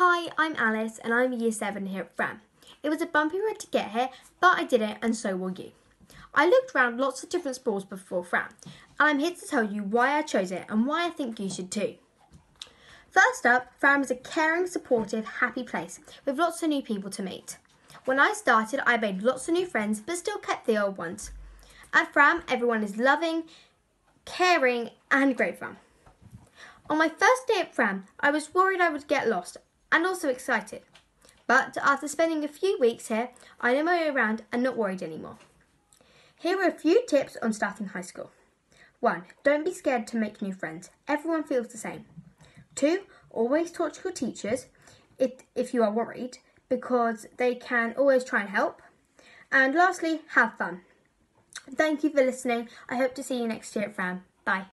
Hi, I'm Alice and I'm year 7 here at Fram. It was a bumpy road to get here, but I did it and so will you. I looked around lots of different schools before Fram, and I'm here to tell you why I chose it and why I think you should too. First up, Fram is a caring, supportive, happy place with lots of new people to meet. When I started, I made lots of new friends but still kept the old ones. At Fram, everyone is loving, caring, and great fun. On my first day at Fram, I was worried I would get lost and also excited. But after spending a few weeks here, I know my way around and not worried anymore. Here are a few tips on starting high school. 1. Don't be scared to make new friends. Everyone feels the same. 2. Always talk to your teachers if, if you are worried because they can always try and help. And lastly, have fun. Thank you for listening. I hope to see you next year at Fram. Bye.